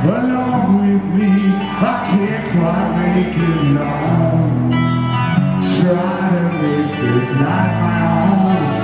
It's not quite make it long. Try to make this night my own.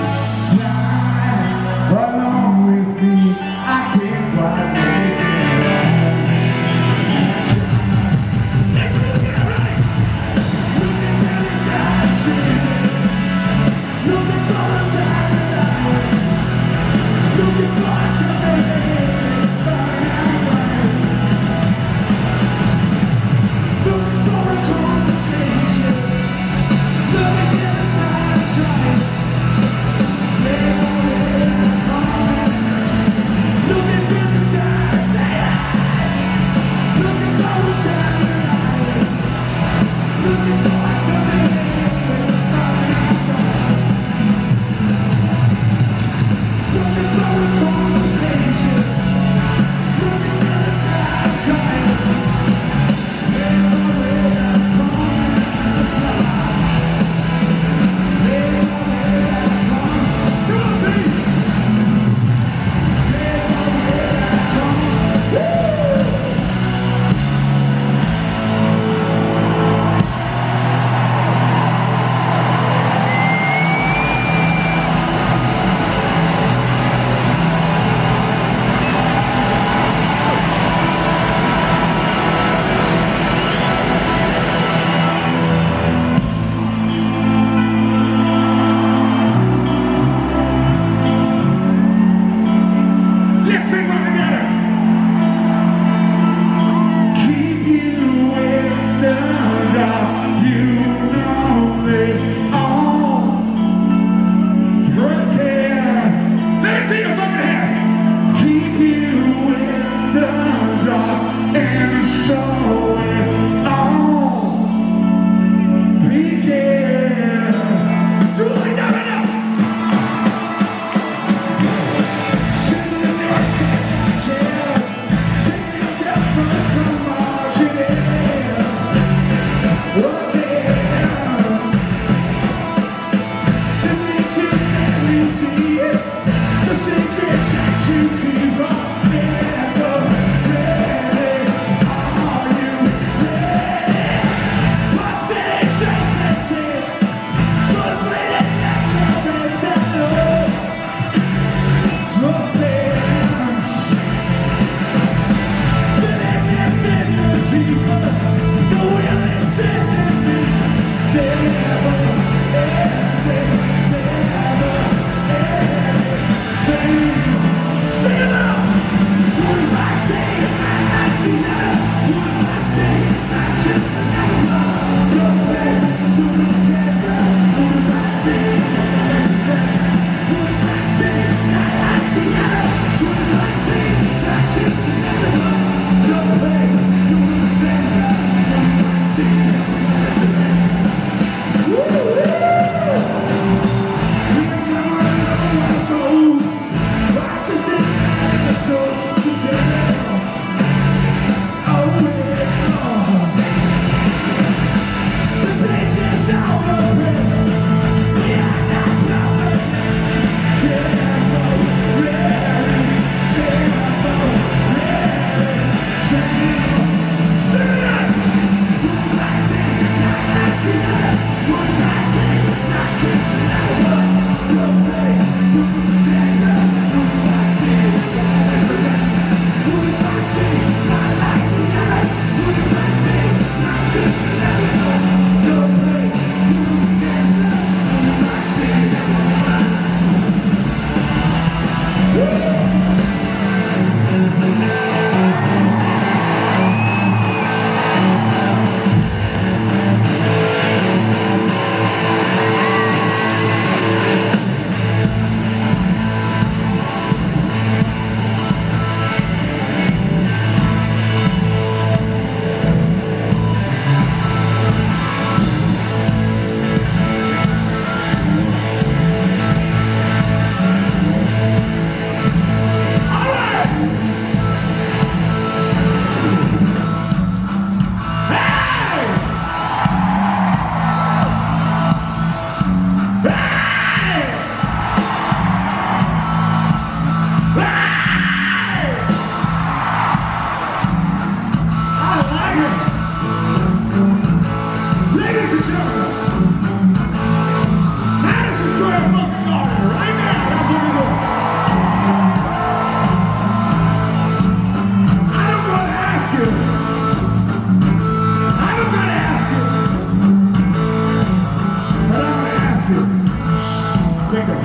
Think of love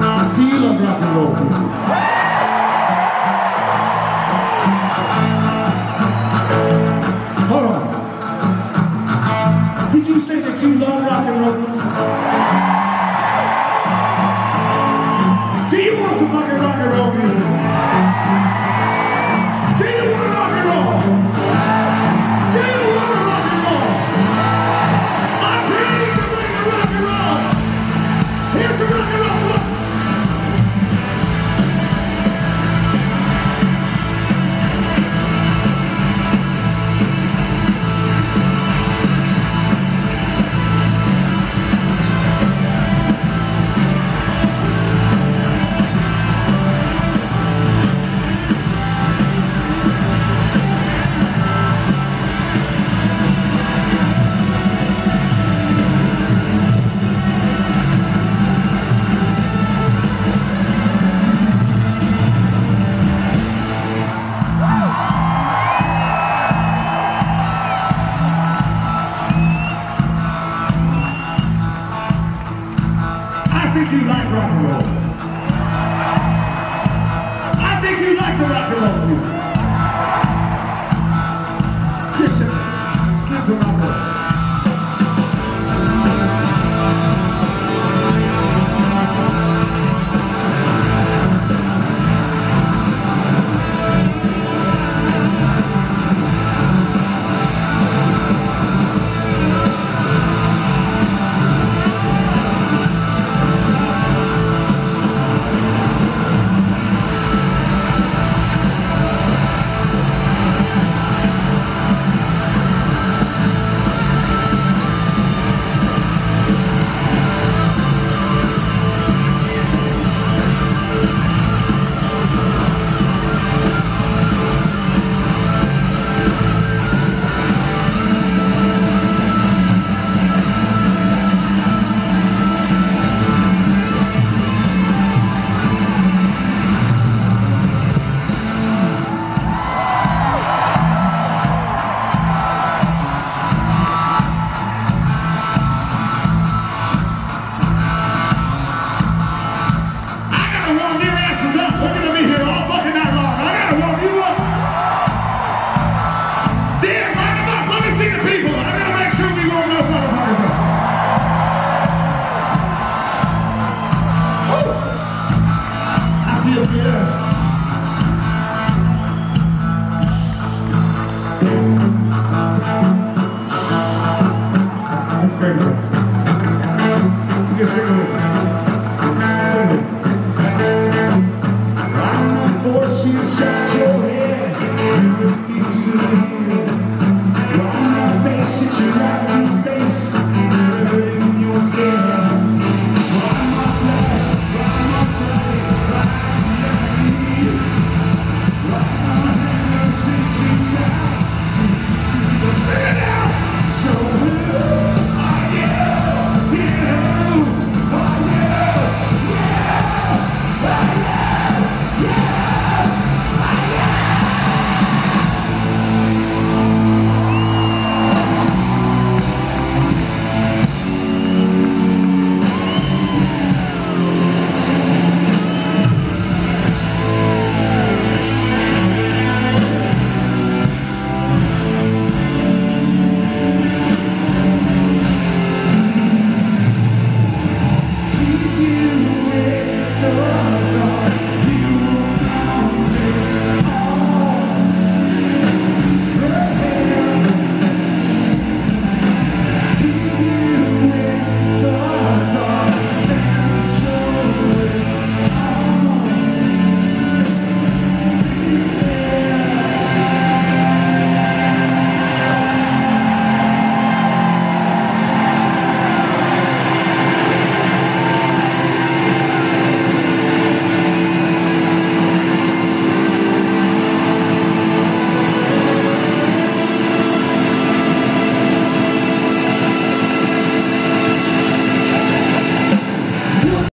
that deal of rock and roll music.